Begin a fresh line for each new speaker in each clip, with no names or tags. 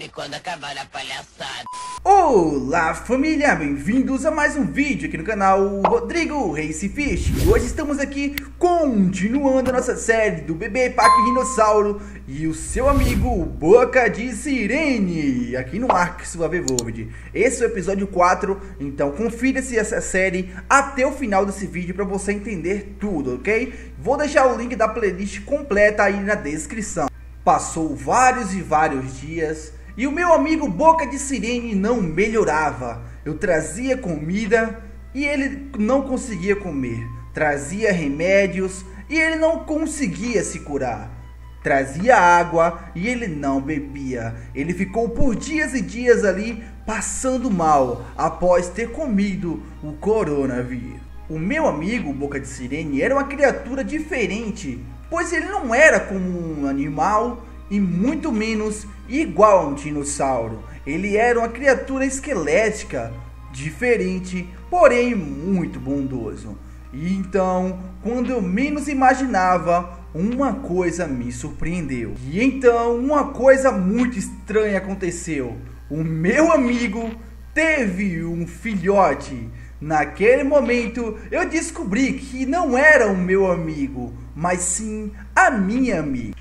come quando acabar a palhaçada.
Olá família, bem-vindos a mais um vídeo aqui no canal Rodrigo Race Fish Hoje estamos aqui continuando a nossa série do bebê Pac Rinossauro e o seu amigo Boca de Sirene Aqui no Ark Suave Evolved Esse é o episódio 4, então confira-se essa série até o final desse vídeo para você entender tudo, ok? Vou deixar o link da playlist completa aí na descrição Passou vários e vários dias e o meu amigo Boca de Sirene não melhorava. Eu trazia comida e ele não conseguia comer. Trazia remédios e ele não conseguia se curar. Trazia água e ele não bebia. Ele ficou por dias e dias ali passando mal após ter comido o coronavírus. O meu amigo Boca de Sirene era uma criatura diferente, pois ele não era como um animal e muito menos igual a um dinossauro. Ele era uma criatura esquelética, diferente, porém muito bondoso. E então, quando eu menos imaginava, uma coisa me surpreendeu. E então, uma coisa muito estranha aconteceu. O meu amigo teve um filhote. Naquele momento, eu descobri que não era o meu amigo, mas sim a minha amiga.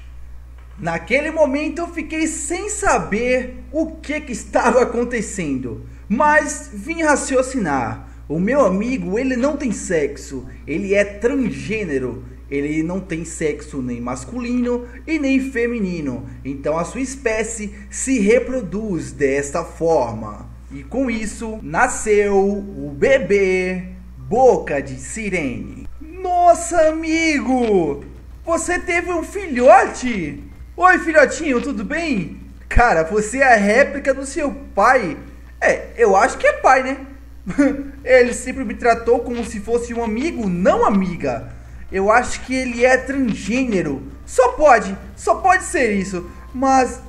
Naquele momento eu fiquei sem saber o que, que estava acontecendo, mas vim raciocinar. O meu amigo, ele não tem sexo, ele é transgênero. Ele não tem sexo nem masculino e nem feminino. Então a sua espécie se reproduz desta forma. E com isso nasceu o bebê Boca de Sirene. Nossa, amigo! Você teve um filhote! Oi, filhotinho, tudo bem? Cara, você é a réplica do seu pai. É, eu acho que é pai, né? ele sempre me tratou como se fosse um amigo, não amiga. Eu acho que ele é transgênero. Só pode, só pode ser isso. Mas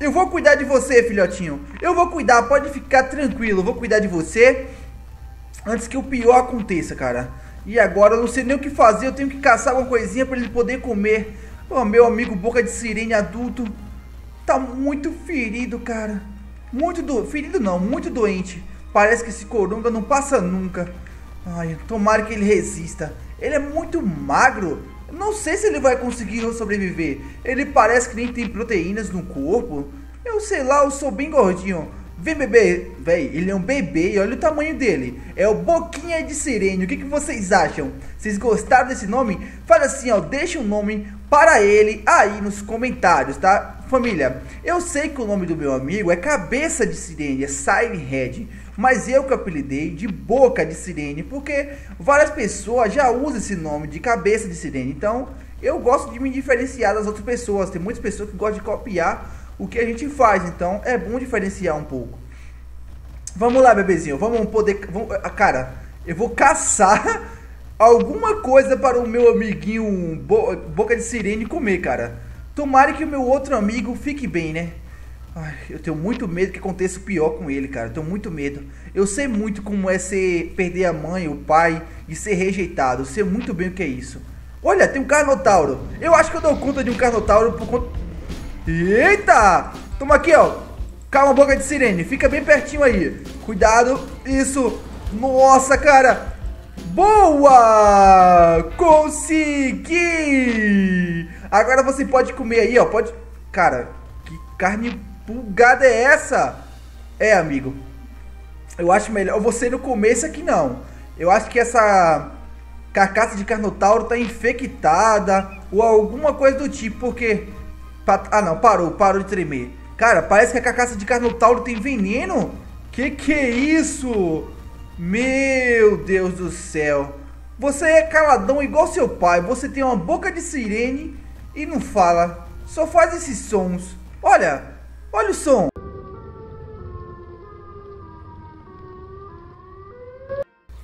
eu vou cuidar de você, filhotinho. Eu vou cuidar, pode ficar tranquilo. Eu vou cuidar de você antes que o pior aconteça, cara. E agora eu não sei nem o que fazer. Eu tenho que caçar alguma coisinha para ele poder comer. O meu amigo Boca de Sirene adulto tá muito ferido, cara. Muito do... Ferido não, muito doente. Parece que esse coronga não passa nunca. Ai, tomara que ele resista. Ele é muito magro. Não sei se ele vai conseguir sobreviver. Ele parece que nem tem proteínas no corpo. Eu sei lá, eu sou bem gordinho. Vem bebê, véi, ele é um bebê e olha o tamanho dele. É o Boquinha de Sirene. O que, que vocês acham? Vocês gostaram desse nome? Fala assim, ó, deixa um nome para ele aí nos comentários, tá? Família, eu sei que o nome do meu amigo é Cabeça de Sirene, é Siren Head, mas eu que apelidei de Boca de Sirene, porque várias pessoas já usam esse nome de Cabeça de Sirene, então eu gosto de me diferenciar das outras pessoas, tem muitas pessoas que gostam de copiar o que a gente faz, então é bom diferenciar um pouco. Vamos lá, bebezinho, vamos poder... Vamos, ah, cara, eu vou caçar alguma coisa para o meu amiguinho Bo Boca de Sirene comer, cara. Tomara que o meu outro amigo fique bem, né? Ai, eu tenho muito medo que aconteça o pior com ele, cara. Eu tenho muito medo. Eu sei muito como é ser perder a mãe, o pai e ser rejeitado. Eu sei muito bem o que é isso. Olha, tem um carnotauro. Eu acho que eu dou conta de um carnotauro por conta. Eita! Toma aqui, ó. Calma, boca de sirene. Fica bem pertinho aí. Cuidado. Isso. Nossa, cara. Boa! Consegui! Agora você pode comer aí, ó. Pode. Cara, que carne pulgada é essa? É, amigo. Eu acho melhor você não comer isso aqui, não. Eu acho que essa carcaça de carnotauro tá infectada ou alguma coisa do tipo, porque. Ah, não, parou, parou de tremer. Cara, parece que a carcaça de carnotauro tem veneno. Que que é isso? Meu Deus do céu. Você é caladão igual seu pai. Você tem uma boca de sirene e não fala. Só faz esses sons. Olha, olha o som.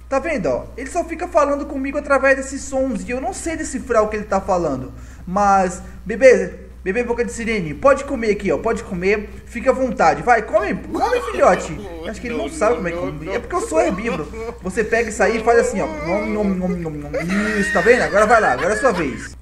Tá vendo, ó? Ele só fica falando comigo através desses sons e eu não sei decifrar o que ele tá falando. Mas, bebê, Bebê boca de sirene, pode comer aqui, ó. Pode comer, fica à vontade. Vai, come, come, filhote. Acho que ele não sabe como é que come. É porque eu sou herbívoro. Você pega isso aí e faz assim, ó. Isso, tá vendo? Agora vai lá, agora é a sua vez.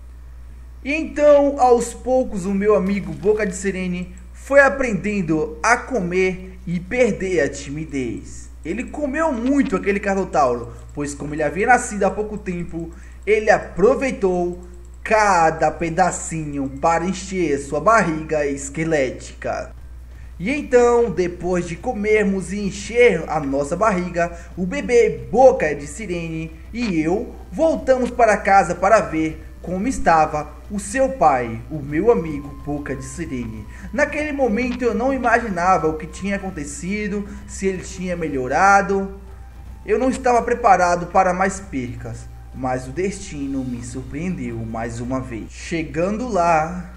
E então, aos poucos, o meu amigo Boca de Sirene foi aprendendo a comer e perder a timidez. Ele comeu muito aquele carnotauro, pois como ele havia nascido há pouco tempo, ele aproveitou cada pedacinho para encher sua barriga esquelética. E então, depois de comermos e encher a nossa barriga, o bebê Boca de Sirene e eu voltamos para casa para ver como estava o seu pai, o meu amigo Boca de Sirene. Naquele momento eu não imaginava o que tinha acontecido, se ele tinha melhorado. Eu não estava preparado para mais percas, mas o destino me surpreendeu mais uma vez. Chegando lá,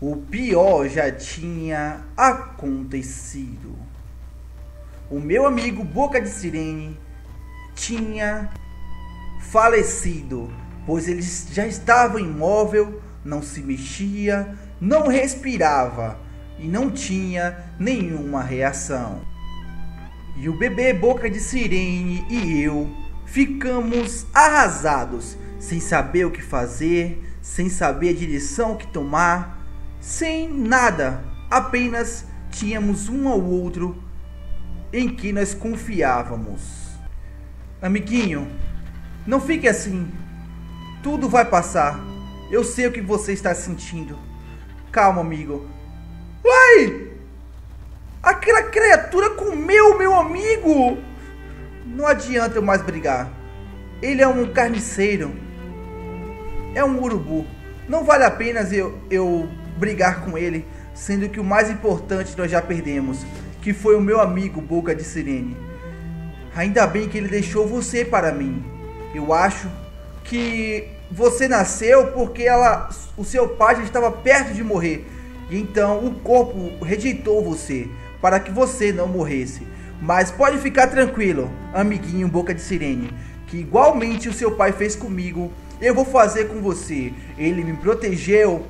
o pior já tinha acontecido. O meu amigo Boca de Sirene tinha falecido, pois ele já estava imóvel, não se mexia, não respirava e não tinha nenhuma reação. E o bebê Boca de Sirene e eu ficamos arrasados, sem saber o que fazer, sem saber a direção que tomar sem nada, apenas tínhamos um ao outro em que nós confiávamos. Amiguinho, não fique assim. Tudo vai passar. Eu sei o que você está sentindo. Calma, amigo. Uai! Aquela criatura comeu meu amigo! Não adianta eu mais brigar. Ele é um carniceiro. É um urubu. Não vale a pena eu, eu brigar com ele, sendo que o mais importante nós já perdemos, que foi o meu amigo Boca de Sirene. Ainda bem que ele deixou você para mim. Eu acho que você nasceu porque ela, o seu pai já estava perto de morrer. E então o corpo rejeitou você para que você não morresse. Mas pode ficar tranquilo, amiguinho Boca de Sirene, que igualmente o seu pai fez comigo, eu vou fazer com você. Ele me protegeu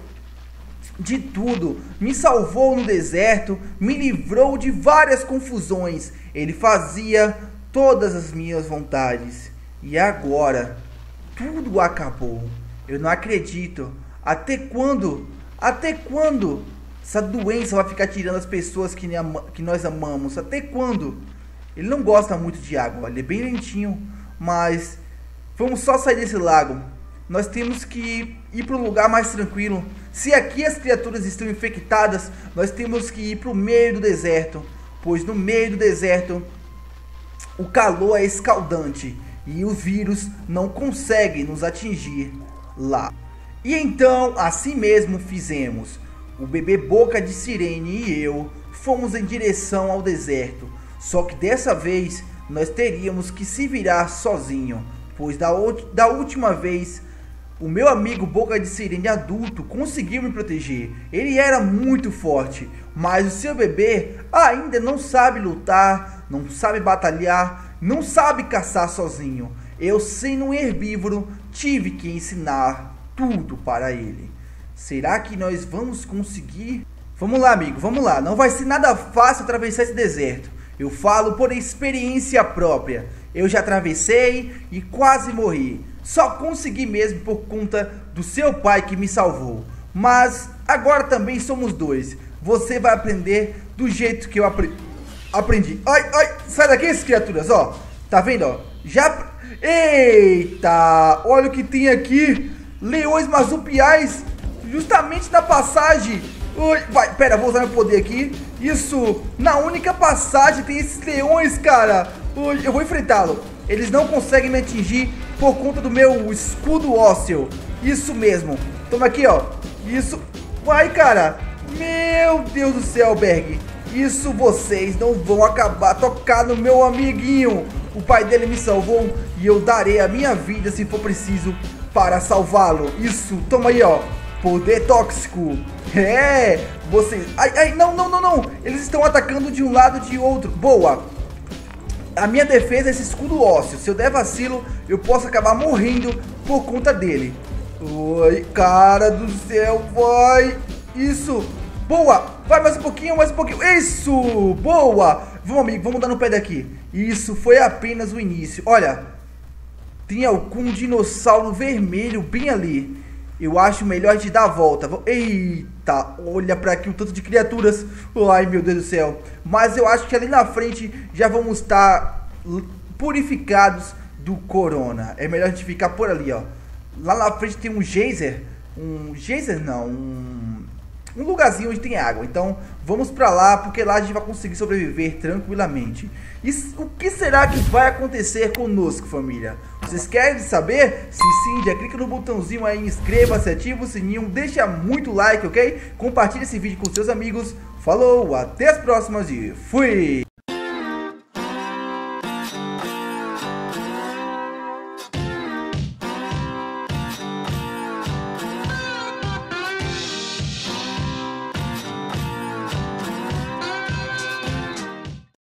de tudo, me salvou no deserto, me livrou de várias confusões. Ele fazia todas as minhas vontades. E agora, tudo acabou. Eu não acredito. Até quando? Até quando essa doença vai ficar tirando as pessoas que, que nós amamos? Até quando? Ele não gosta muito de água, ele é bem lentinho, mas vamos só sair desse lago. Nós temos que ir para um lugar mais tranquilo. Se aqui as criaturas estão infectadas, nós temos que ir para o meio do deserto, pois no meio do deserto o calor é escaldante e o vírus não consegue nos atingir lá. E então, assim mesmo fizemos. O bebê Boca de Sirene e eu fomos em direção ao deserto. Só que dessa vez nós teríamos que se virar sozinho, pois da, da última vez o meu amigo Boca de Sirene adulto conseguiu me proteger. Ele era muito forte, mas o seu bebê ainda não sabe lutar, não sabe batalhar, não sabe caçar sozinho. Eu, sendo um herbívoro, tive que ensinar tudo para ele. Será que nós vamos conseguir? Vamos lá, amigo, vamos lá. Não vai ser nada fácil atravessar esse deserto. Eu falo por experiência própria. Eu já atravessei e quase morri. Só consegui mesmo por conta do seu pai que me salvou. Mas agora também somos dois. Você vai aprender do jeito que eu apre aprendi. Ai, ai, sai daqui, criaturas, ó. Tá vendo, ó? Já. Eita! Olha o que tem aqui: leões marsupiais, justamente na passagem. Ui, vai, pera, vou usar meu poder aqui. Isso, na única passagem tem esses leões, cara. Ui, eu vou enfrentá-lo. Eles não conseguem me atingir por conta do meu escudo ósseo. Isso mesmo. Toma aqui, ó. Isso. Vai, cara. Meu Deus do céu, Berg. Isso vocês não vão acabar tocar no meu amiguinho. O pai dele me salvou e eu darei a minha vida se for preciso para salvá-lo. Isso, toma aí, ó. Poder tóxico. É, vocês. Ai, ai, não, não, não, não. Eles estão atacando de um lado de outro. Boa. A minha defesa é esse escudo ósseo. Se eu der vacilo, eu posso acabar morrendo por conta dele. Oi, cara do céu, vai. Isso. Boa. Vai mais um pouquinho, mais um pouquinho. Isso. Boa. Vamos, amigo, vamos dar no pé daqui. Isso foi apenas o início. Olha, tem algum dinossauro vermelho bem ali. Eu acho melhor gente dar a volta. Eita, olha pra aqui o tanto de criaturas. Ai, meu Deus do céu. Mas eu acho que ali na frente já vamos estar purificados do corona. É melhor a gente ficar por ali, ó. Lá na frente tem um geyser. Um geyser não, um, um lugarzinho onde tem água. Então vamos pra lá, porque lá a gente vai conseguir sobreviver tranquilamente. E o que será que vai acontecer conosco, família? Vocês querem saber? Se sim, já clica no botãozinho aí, inscreva-se, ativa o sininho, deixa muito like, ok? Compartilhe esse vídeo com seus amigos. Falou, até as próximas e fui!